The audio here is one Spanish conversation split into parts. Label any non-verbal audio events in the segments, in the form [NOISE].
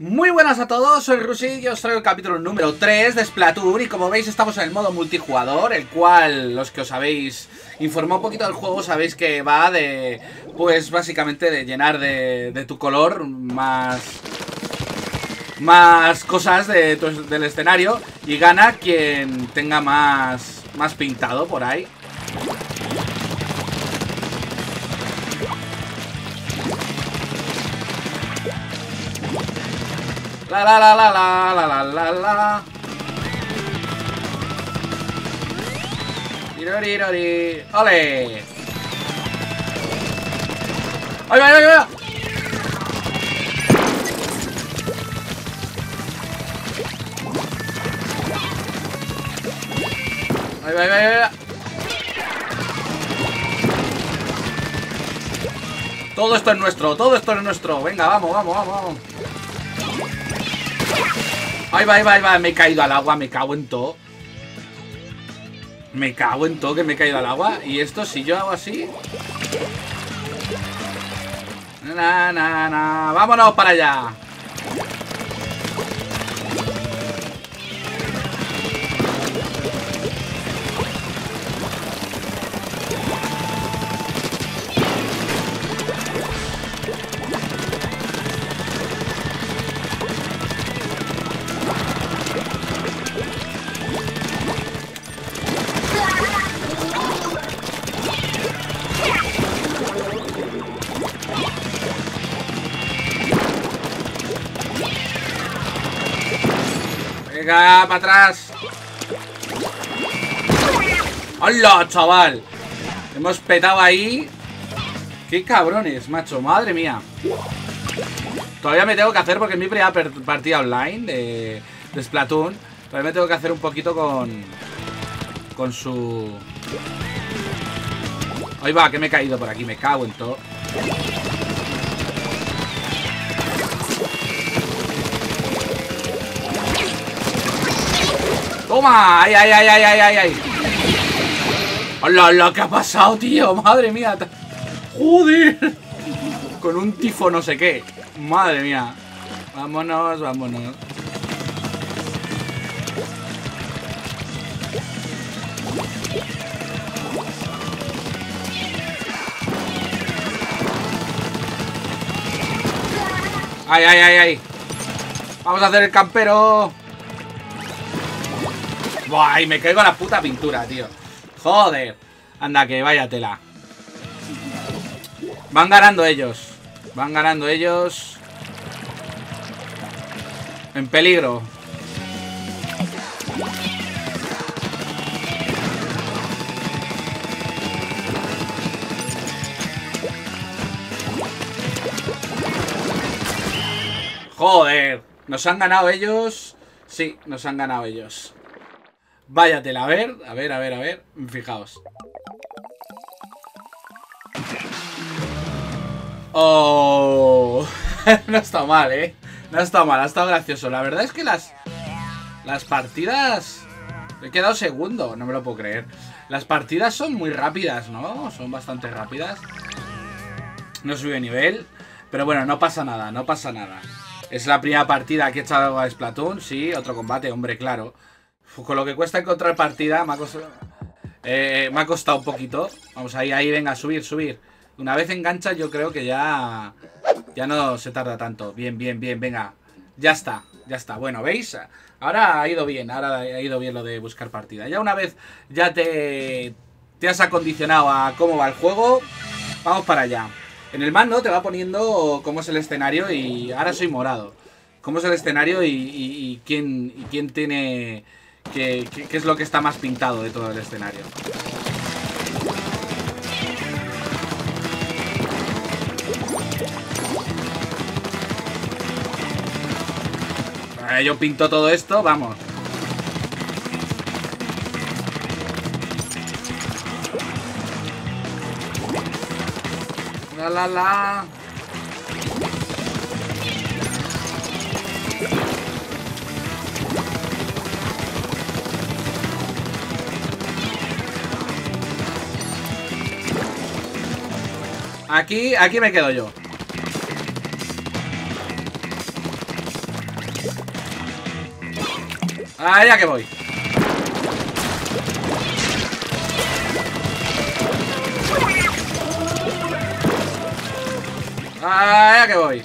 Muy buenas a todos, soy Rusi y os traigo el capítulo número 3 de Splatoon y como veis estamos en el modo multijugador, el cual los que os habéis informado un poquito del juego sabéis que va de, pues básicamente de llenar de, tu color más, más cosas de del escenario y gana quien tenga más, más pintado por ahí. La la la la la la la la la. ¡Ole! ¡Ay, ay, ay, ay! ¡Ay, ay, ay, ay! Todo esto es nuestro, todo esto es nuestro. Venga, vamos, vamos, vamos, vamos. Ahí va, ahí va, ahí va. Me he caído al agua, me cago en todo. Me cago en todo que me he caído al agua. Y esto, si yo hago así... Na, na, na. Vámonos para allá. Para atrás. ¡Hola, chaval! Hemos petado ahí. ¡Qué cabrones, macho! ¡Madre mía! Todavía me tengo que hacer porque es mi primera partida online de, de Splatoon. Todavía me tengo que hacer un poquito con... Con su... Ahí va, que me he caído por aquí. Me cago en todo. ¡Toma! ¡Ay, ay, ay, ay, ay, ay! ¡Hola, hola! ¿Qué ha pasado, tío? [LAUGHS] ¡Madre mía! ¡Joder! Con un tifo no sé qué. ¡Madre mía! Vámonos, vámonos. ¡Ay, ay, ay, ay! ¡Vamos a hacer el campero! Buah, y me caigo la puta pintura, tío. Joder. Anda, que vaya tela. Van ganando ellos. Van ganando ellos. En peligro. Joder. ¿Nos han ganado ellos? Sí, nos han ganado ellos. Váyatela, a ver, a ver, a ver, a ver. Fijaos. Oh, [LAUGHS] no está mal, ¿eh? No estado mal, ha estado gracioso. La verdad es que las, las partidas... He quedado segundo, no me lo puedo creer. Las partidas son muy rápidas, ¿no? Son bastante rápidas. No sube nivel. Pero bueno, no pasa nada, no pasa nada. Es la primera partida que he echado a Splatoon. Sí, otro combate, hombre, claro. Con lo que cuesta encontrar partida, me ha costado, eh, me ha costado un poquito. Vamos ahí, ahí, venga, subir, subir. Una vez engancha, yo creo que ya, ya no se tarda tanto. Bien, bien, bien, venga. Ya está, ya está. Bueno, ¿veis? Ahora ha ido bien, ahora ha ido bien lo de buscar partida. Ya una vez ya te, te has acondicionado a cómo va el juego, vamos para allá. En el mando te va poniendo cómo es el escenario y ahora soy morado. Cómo es el escenario y quién, y quién tiene ¿Qué, es lo que está más pintado de todo el escenario? yo pinto todo esto, vamos. La la la. Aquí, aquí me quedo yo. Ahí Allá que voy. Allá que voy.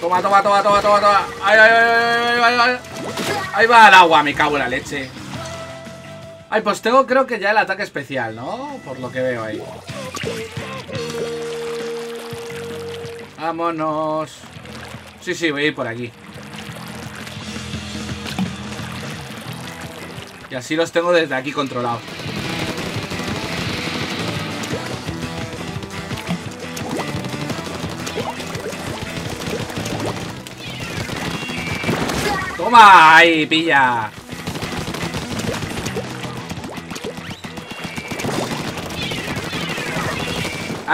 Toma, toma, toma, toma, toma, toma. Ahí, ahí, ahí, ahí va el agua, me cago en la leche. Ay, pues tengo creo que ya el ataque especial, ¿no? Por lo que veo ahí. Vámonos. Sí, sí, voy a ir por aquí. Y así los tengo desde aquí controlados. ¡Toma! ¡Ahí, pilla!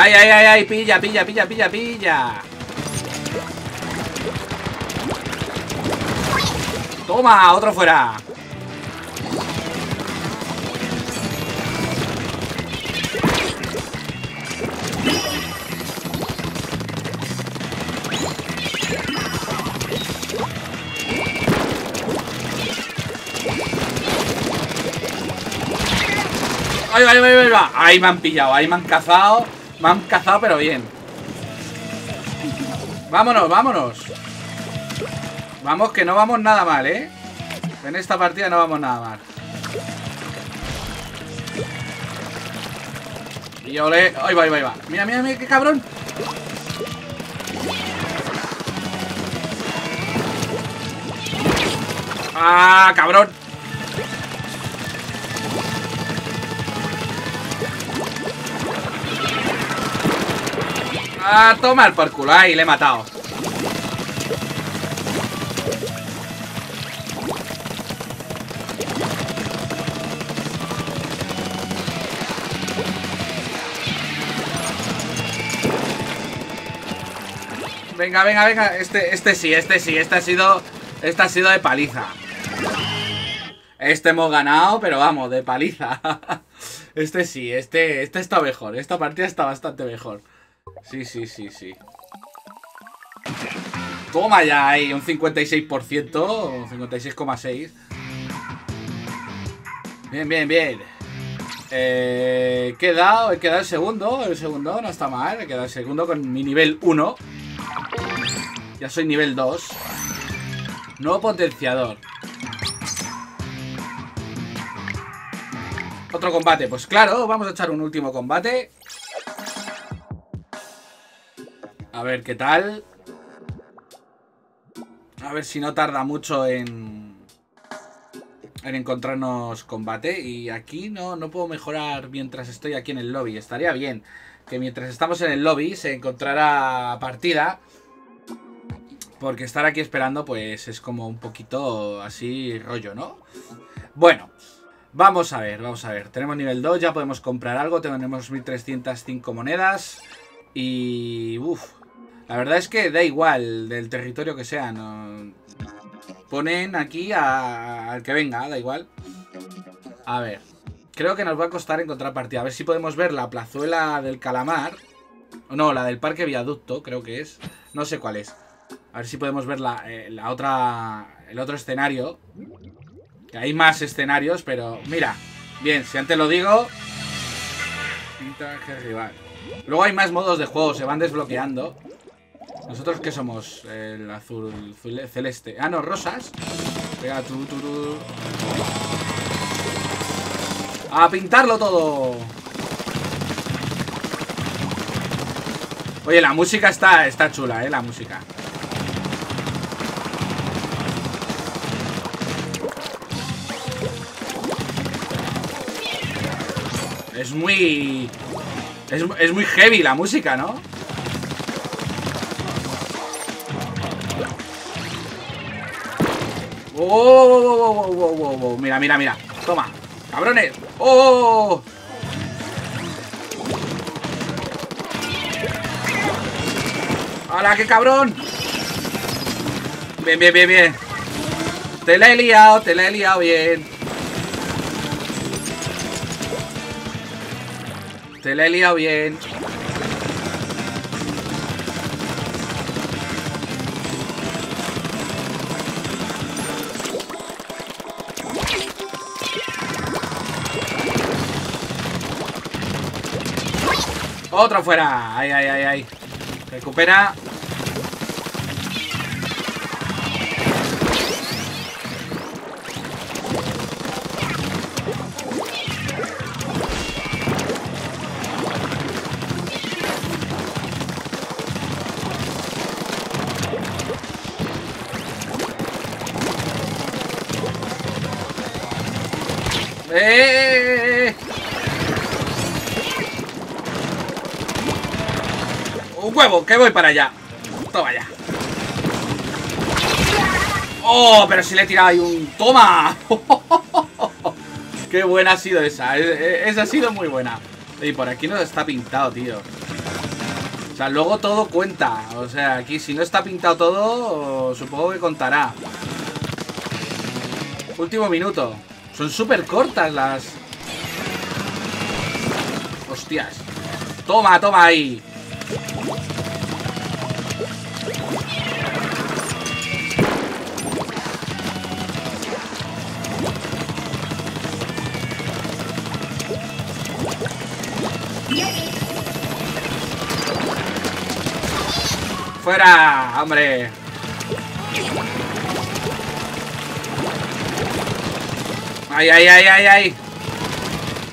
¡Ay, ay, ay, ay! ¡Pilla, pilla, pilla, pilla, pilla! ¡Toma! ¡Otro fuera! ¡Ay, ay, ay, ay! Ahí me han pillado, ahí me han cazado. Me han cazado, pero bien. Vámonos, vámonos. Vamos, que no vamos nada mal, ¿eh? En esta partida no vamos nada mal. Y ole. Ahí va, ahí va, va. Mira, mira, mira, qué cabrón. ¡Ah, cabrón! ¡Ah, toma el por culo! ¡Ahí, le he matado! Venga, venga, venga. Este, este sí, este sí. Este ha sido. Este ha sido de paliza. Este hemos ganado, pero vamos, de paliza. [LAUGHS] Este sí, este, este está mejor. Esta partida está bastante mejor. Sí, sí, sí, sí. Toma ya ahí, un 56%, un 56,6. Bien, bien, bien. Eh, he quedado, he quedado el segundo, el segundo no está mal, he quedado el segundo con mi nivel 1. Ya soy nivel 2. Nuevo potenciador. Otro combate, pues claro, vamos a echar un último combate. A ver qué tal. A ver si no tarda mucho en... En encontrarnos combate. Y aquí no, no puedo mejorar mientras estoy aquí en el lobby. Estaría bien que mientras estamos en el lobby se encontrara partida. Porque estar aquí esperando pues es como un poquito así rollo, ¿no? Bueno, vamos a ver, vamos a ver. Tenemos nivel 2, ya podemos comprar algo. Tenemos 1305 monedas. Y... Uf, la verdad es que da igual del territorio que sea. Ponen aquí al que venga, da igual. A ver. Creo que nos va a costar encontrar partida. A ver si podemos ver la plazuela del calamar. No, la del parque viaducto, creo que es. No sé cuál es. A ver si podemos ver la, eh, la otra. El otro escenario. Que hay más escenarios, pero. Mira. Bien, si antes lo digo. Pintaje rival. Luego hay más modos de juego, se van desbloqueando. ¿Nosotros qué somos? El azul, el celeste. Ah, no, rosas. Venga, tu, tu, tu. ¡A pintarlo todo! Oye, la música está, está chula, ¿eh? La música. Es muy... Es, es muy heavy la música, ¿no? Oh, oh, oh, oh, Mira, mira, mira. Toma. Cabrones. Oh. ¡Hala, qué cabrón! Bien, bien, bien, bien. Te la he liado, te la he liado bien. Te la he liado bien. Otro fuera. Ay, ay, ay, ay. Recupera. ¡Eh! Un huevo, que voy para allá. Toma ya. ¡Oh! Pero si le he tirado ahí un... ¡Toma! [LAUGHS] ¡Qué buena ha sido esa! E, e, esa ha sido muy buena. Y por aquí no está pintado, tío. O sea, luego todo cuenta. O sea, aquí si no está pintado todo, supongo que contará. Último minuto. Son súper cortas las... Hostias. Toma, toma ahí. ¡Fuera! ¡Hombre! ¡Ay, ay, ay, ay, ay!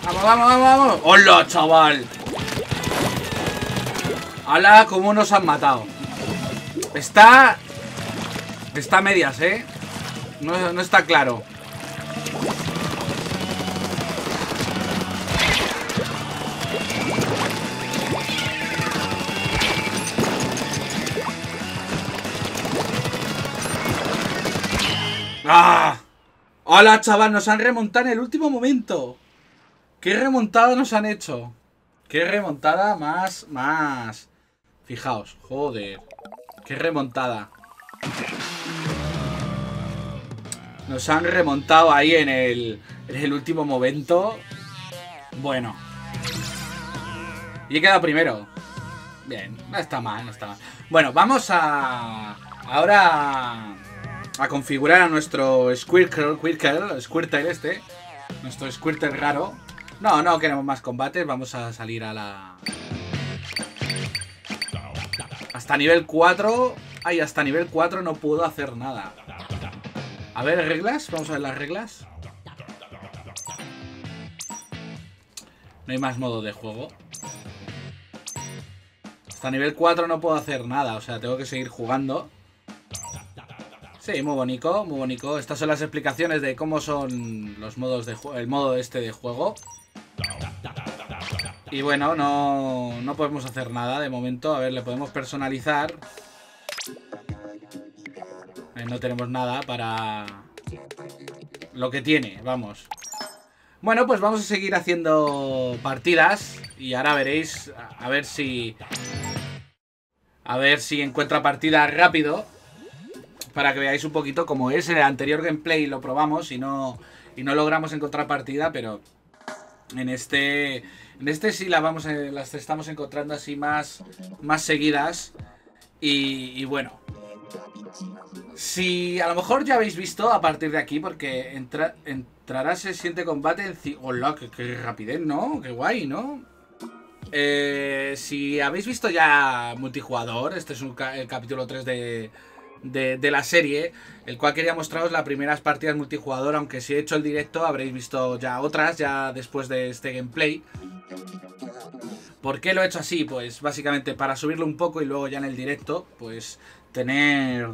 ¡Vamos, vamos, vamos, vamos! ¡Hola, chaval! ¡Hala, cómo nos han matado! Está... Está a medias, ¿eh? No, no está claro. ¡Ah! ¡Hola, chaval! Nos han remontado en el último momento. ¿Qué remontada nos han hecho? ¿Qué remontada más, más? Fijaos, joder. ¿Qué remontada? Nos han remontado ahí en el, en el último momento. Bueno. Y he quedado primero. Bien, no está mal, no está mal. Bueno, vamos a... Ahora a configurar a nuestro Squirtle, Squirtle, Squirtle este. Nuestro Squirtle raro. No, no queremos más combates. Vamos a salir a la... Hasta nivel 4... Ay, hasta nivel 4 no puedo hacer nada. A ver, reglas. Vamos a ver las reglas. No hay más modo de juego. Hasta nivel 4 no puedo hacer nada. O sea, tengo que seguir jugando. Sí, muy bonito, muy bonito. Estas son las explicaciones de cómo son los modos de el modo este de juego. Y bueno, no, no podemos hacer nada de momento. A ver, le podemos personalizar. Eh, no tenemos nada para lo que tiene, vamos. Bueno, pues vamos a seguir haciendo partidas. Y ahora veréis, a ver si... A ver si encuentra partida rápido para que veáis un poquito cómo es. el anterior gameplay lo probamos y no, y no logramos encontrar partida, pero en este, en este sí las, vamos, las estamos encontrando así más, más seguidas. Y, bueno, si a lo mejor ya habéis visto a partir de aquí, porque entra, entrará se siente combate en... ¡Hola! Qué, rapidez, ¿no? ¡Qué guay, ¿no? Eh, si habéis visto ya multijugador, este es un el capítulo 3 de, de, la serie, el cual quería mostraros las primeras partidas multijugador, aunque si he hecho el directo habréis visto ya otras, ya después de este gameplay. ¿Por qué lo he hecho así? Pues básicamente para subirlo un poco y luego ya en el directo, pues tener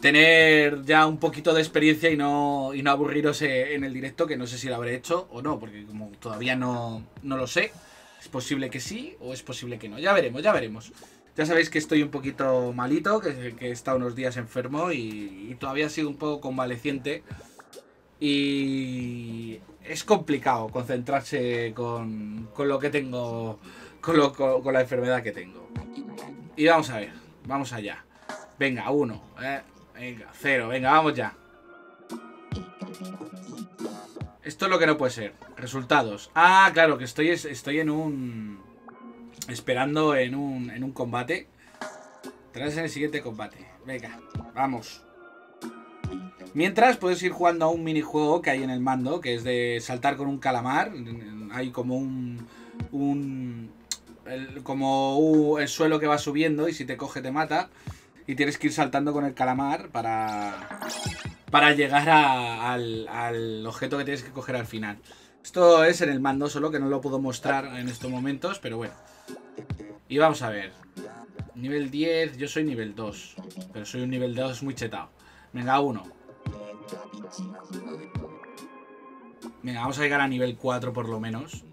tener ya un poquito de experiencia y no, y no aburriros eh, en el directo, que no sé si lo habré hecho o no, porque como todavía no, no lo sé, es posible que sí o es posible que no. Ya veremos, ya veremos. Ya sabéis que estoy un poquito malito, que, he estado unos días enfermo y, todavía he sido un poco convaleciente. Y es complicado concentrarse con, lo que tengo, con, con, la enfermedad que tengo. Y vamos a ver, vamos allá. Venga, uno, eh, venga, cero, venga, vamos ya. Esto es lo que no puede ser. Resultados. Ah, claro, que estoy, estoy en un esperando en un, en un combate. Tras el siguiente combate. Venga, vamos. Mientras puedes ir jugando a un minijuego que hay en el mando, que es de saltar con un calamar. Hay como un, un, como el suelo que va subiendo y si te coge te mata. Y tienes que ir saltando con el calamar para, para llegar a- al, al objeto que tienes que coger al final. Esto es en el mando, solo que no lo puedo mostrar en estos momentos, pero bueno. Y vamos a ver. Nivel 10, yo soy nivel 2. Pero soy un nivel 2 muy chetado. Venga, uno. Venga, vamos a llegar a nivel 4 por lo menos.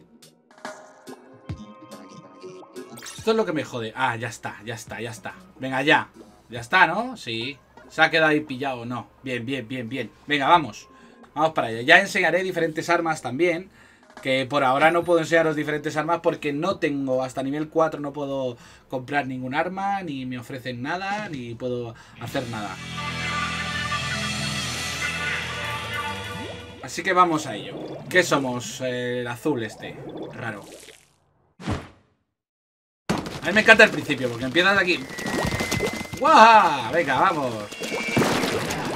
Esto es lo que me jode. Ah, ya está, ya está, ya está. Venga, ya. Ya está, ¿no? Sí. ¿Se ha quedado ahí pillado? No. Bien, bien, bien, bien. Venga, vamos. Vamos para allá. Ya enseñaré diferentes armas también. Que por ahora no puedo enseñaros diferentes armas porque no tengo, hasta nivel 4 no puedo comprar ningún arma, ni me ofrecen nada, ni puedo hacer nada. Así que vamos a ello. ¿Qué somos? El azul este. Raro. A mí me encanta el principio porque empiezas aquí. ¡Guau! Venga, vamos.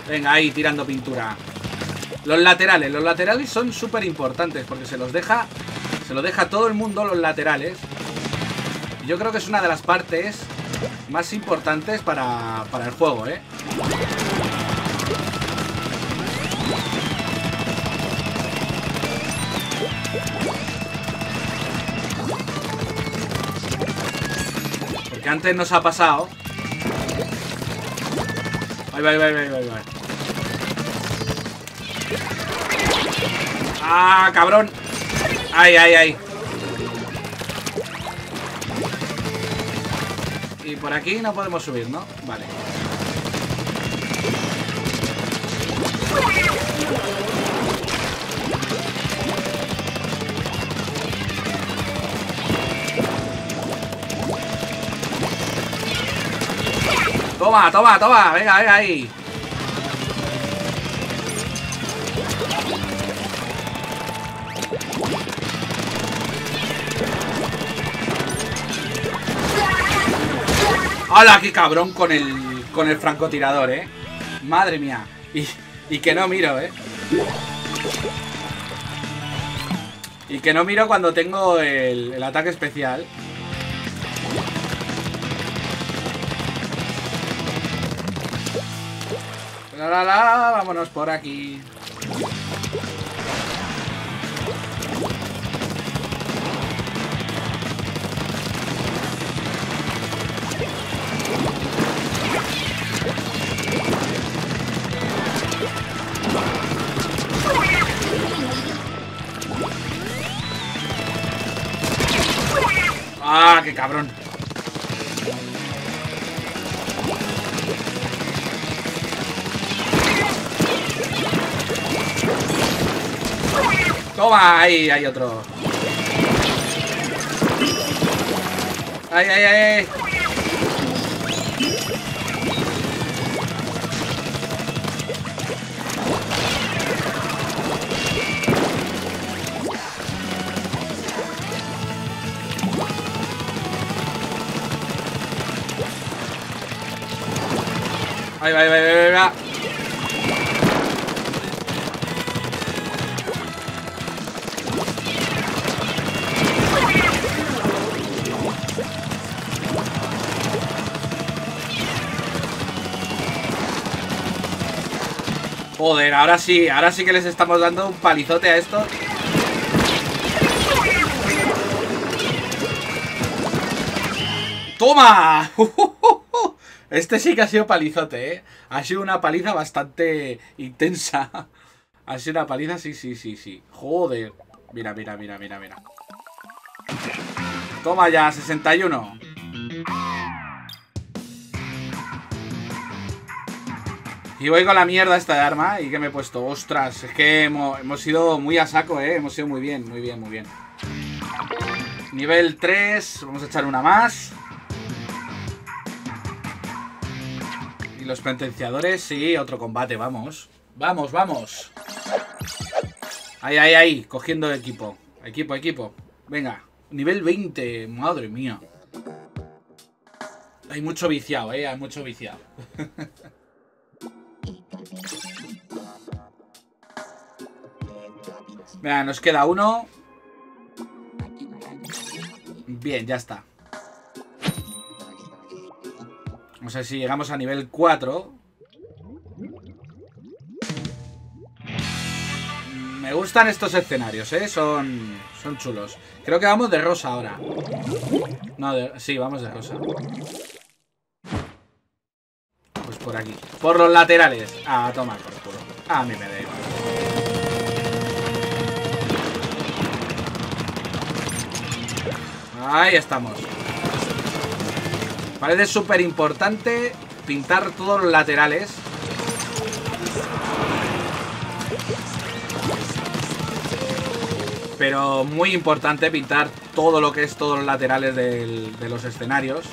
Venga, ahí tirando pintura. Los laterales, los laterales son súper importantes porque se los deja. Se lo deja todo el mundo los laterales. Yo creo que es una de las partes más importantes para, para el juego, ¿eh? Porque antes nos ha pasado. Ahí va, ahí va, ahí va, ¡Ah, cabrón! ¡Ay, ay, ay! Y por aquí no podemos subir, ¿no? Vale. Toma, toma, toma. Venga, venga ahí. ¡Hala, qué cabrón con el, con el francotirador, eh! Madre mía. Y, y que no miro, eh. Y que no miro cuando tengo el, el ataque especial. La, la, la, vámonos por aquí. Qué cabrón! Toma, ahí hay otro. Ay, ay, ay, Ahí va, va, va. Joder, ahora sí, ahora sí que les estamos dando un palizote a esto. ¡Toma! [LAUGHS] Este sí que ha sido palizote, ¿eh? Ha sido una paliza bastante intensa. [LAUGHS] Ha sido una paliza, sí, sí, sí, sí. Joder. Mira, mira, mira, mira, mira. Toma ya, 61. Y voy con la mierda esta de arma y que me he puesto. Ostras, es que hemos, hemos ido muy a saco, ¿eh? Hemos ido muy bien, muy bien, muy bien. Nivel 3, vamos a echar una más. Los pentenciadores, sí, otro combate, vamos. Vamos, vamos. Ahí, ahí, ahí, cogiendo equipo. Equipo, equipo. Venga, nivel 20, madre mía. Hay mucho viciado, eh, hay mucho viciado. [LAUGHS] Venga, nos queda uno. Bien, ya está. A ver si llegamos a nivel 4. Me gustan estos escenarios, ¿eh? Son, son chulos. Creo que vamos de rosa ahora. No, sí, vamos de rosa. Pues por aquí. Por los laterales. Ah, toma por culo. A mí me da igual. Ahí estamos. Parece súper importante pintar todos los laterales. Pero muy importante pintar todo lo que es todos los laterales de los escenarios.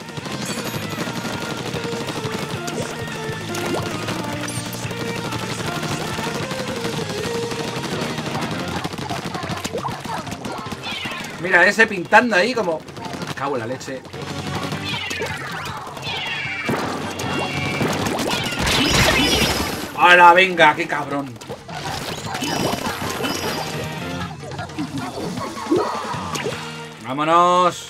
Mira, ese pintando ahí como... cago en la leche. ¡Hala, venga! ¡Qué cabrón! ¡Vámonos!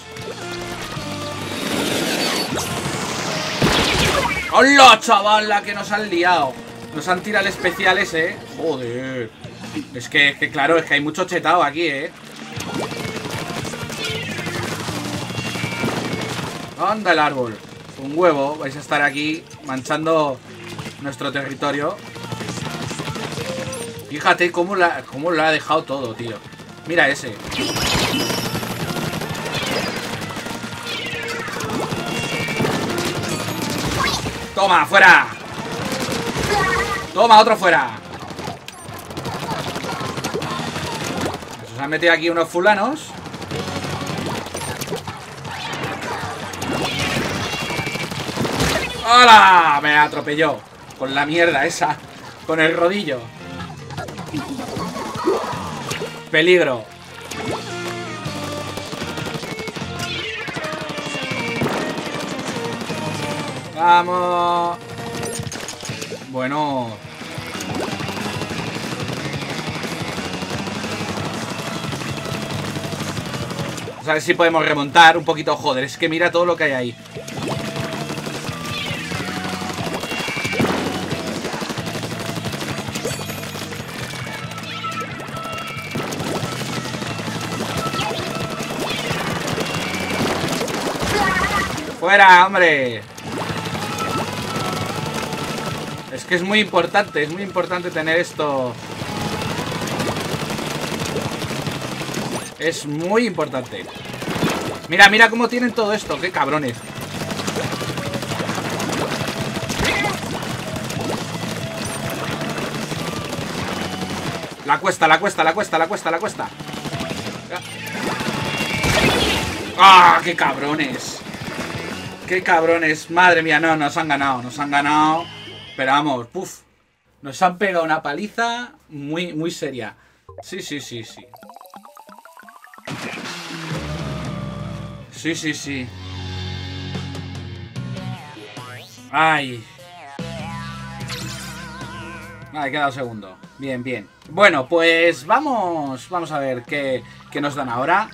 ¡Hola, chaval! La que nos han liado. Nos han tirado el especial ese, ¿eh? Joder. Es que, claro, es que hay mucho chetado aquí, ¿eh? Anda el árbol. Un huevo. Vais a estar aquí manchando nuestro territorio. Fíjate cómo, la, lo ha dejado todo, tío. Mira ese. Toma, fuera. Toma, otro fuera. Se han metido aquí unos fulanos. ¡Hola! Me atropelló. Con la mierda esa. Con el rodillo. Peligro. Vamos. Bueno. Vamos a ver si podemos remontar un poquito. Joder, es que mira todo lo que hay ahí. ¡Fuera, hombre! Es que es muy importante, es muy importante tener esto. Es muy importante. Mira, mira cómo tienen todo esto, qué cabrones. La cuesta, la cuesta, la cuesta, la cuesta, la cuesta. ¡Ah, qué cabrones! Qué cabrones. Madre mía, no, nos han ganado, nos han ganado. Pero vamos, puf. Nos han pegado una paliza muy, muy seria. Sí, sí, sí, sí. Sí, sí, sí. Ay. Vale, quedado segundo. Bien, bien. Bueno, pues vamos, vamos a ver qué, qué nos dan ahora.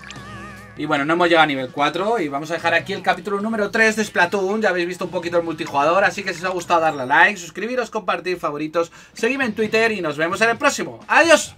Y bueno, no hemos llegado a nivel 4 y vamos a dejar aquí el capítulo número 3 de Splatoon. Ya habéis visto un poquito el multijugador, así que si os ha gustado darle a like, suscribiros, compartir, favoritos, seguidme en Twitter y nos vemos en el próximo. ¡Adiós!